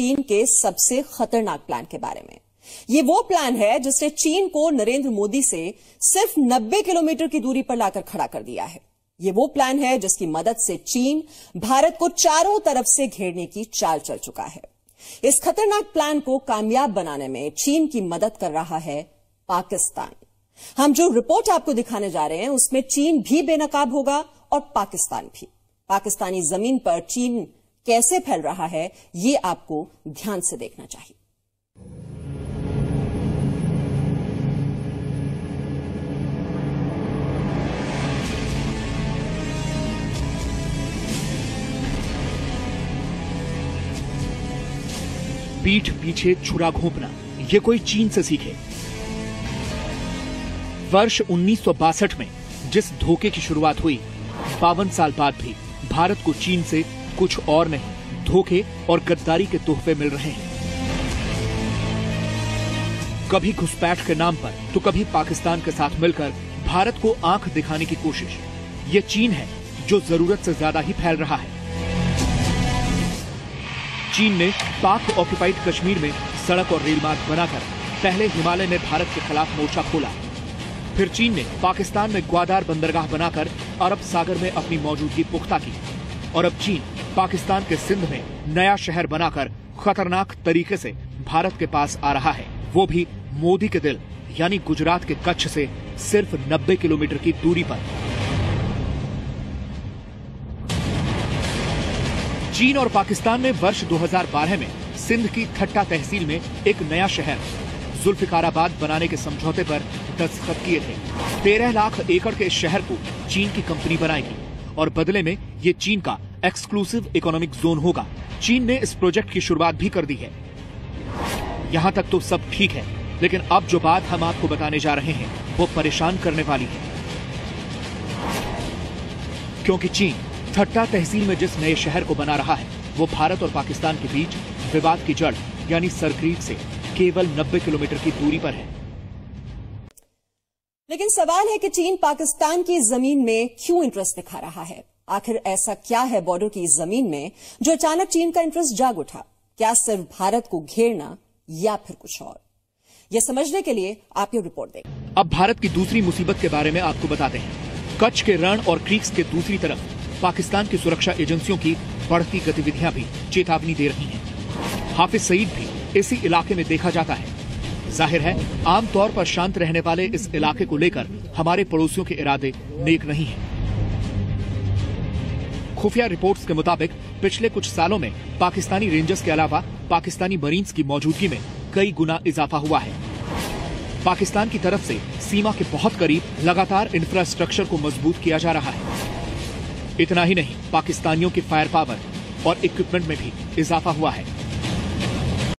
चीन के सबसे खतरनाक प्लान के बारे में। ये वो प्लान है जिसने चीन को नरेंद्र मोदी से सिर्फ़ 90 किलोमीटर की दूरी पर लाकर खड़ा कर दिया है। ये वो प्लान है जिसकी मदद से चीन भारत को चारों तरफ़ से घेरने की चाल चल चुका है। इस खतरनाक प्लान को कामयाब बनाने में चीन की मदद कर रहा है पाकिस्तान। हम जो रिपोर्ट आपको दिखाने जा रहे हैं, उसमें चीन भी बेनकाब होगा और पाकिस्तान भी। पाकिस्तानी ज़मीन पर चीन कैसे फैल रहा है, ये आपको ध्यान से देखना चाहिए। पीठ पीछे छुरा घोंपना, ये कोई चीन से सीखे। वर्ष उन्नीस सौ बासठ में जिस धोखे की शुरुआत हुई, बावन साल बाद भी भारत को चीन से कुछ और नहीं, धोखे और गद्दारी के तोहफे मिल रहे हैं। कभी घुसपैठ के नाम पर तो कभी पाकिस्तान के साथ मिलकर भारत को आँख दिखाने की कोशिश। ये चीन है जो ज़रूरत से ज़्यादा ही फैल रहा है। चीन ने पाक ऑक्युपाइड कश्मीर में सड़क और रेल मार्ग बनाकर पहले हिमालय में भारत के खिलाफ मोर्चा खोला। फिर चीन ने पाकिस्तान में ग्वादार बंदरगाह बनाकर अरब सागर में अपनी मौजूदगी पुख्ता की। और अब चीन पाकिस्तान के सिंध में नया शहर बनाकर खतरनाक तरीके से भारत के पास आ रहा है। वो भी मोदी के दिल, यानी गुजरात के कच्छ से सिर्फ़ 90 किलोमीटर की दूरी पर। चीन और पाकिस्तान ने वर्ष 2012 में सिंध की थट्टा तहसील में एक नया शहर, जुल्फिकाराबाद बनाने के समझौते पर दस्तखत किए थे। तेरह लाख एकड़ के शहर को चीन की कंपनी बनाएगी। और बदले में ये चीन का एक्सक्लूसिव इकोनॉमिक जोन होगा। चीन ने इस प्रोजेक्ट की शुरुआत भी कर दी है। यहाँ तक तो सब ठीक है, लेकिन अब जो बात हम आपको बताने जा रहे हैं, वो परेशान करने वाली है। क्योंकि चीन थट्टा तहसील में जिस नए शहर को बना रहा है, वो भारत और पाकिस्तान के बीच विवाद की जड़, यानी सरक्रीट से केवल 90 किलोमीटर की दूरी पर है। लेकिन सवाल है कि चीन पाकिस्तान की ज़मीन में क्यों इंटरेस्ट दिखा रहा है? आखिर ऐसा क्या है बॉर्डर की ज़मीन में जो अचानक चीन का इंटरेस्ट जाग उठा? क्या सिर्फ़ भारत को घेरना या फिर कुछ और? यह समझने के लिए आप ये रिपोर्ट देखें। अब भारत की दूसरी मुसीबत के बारे में आपको बताते हैं। कच्छ के रण और क्रीक्स के दूसरी तरफ़ पाकिस्तान की सुरक्षा एजेंसियों की बढ़ती गतिविधियाँ भी चेतावनी दे रही हैं। हाफिज सईद भी इसी इलाके में देखा जाता है। ज़ाहिर है, आमतौर पर शांत रहने वाले इस इलाके को लेकर हमारे पड़ोसियों के इरादे नेक नहीं हैं। खुफिया रिपोर्ट्स के मुताबिक, पिछले कुछ सालों में पाकिस्तानी रेंजर्स के अलावा पाकिस्तानी मरीन्स की मौजूदगी में कई गुना इजाफा हुआ है। पाकिस्तान की तरफ़ से सीमा के बहुत करीब लगातार इंफ्रास्ट्रक्चर को मज़बूत किया जा रहा है। इतना ही नहीं, पाकिस्तानियों की फायर पावर और इक्विपमेंट में भी इजाफा हुआ है।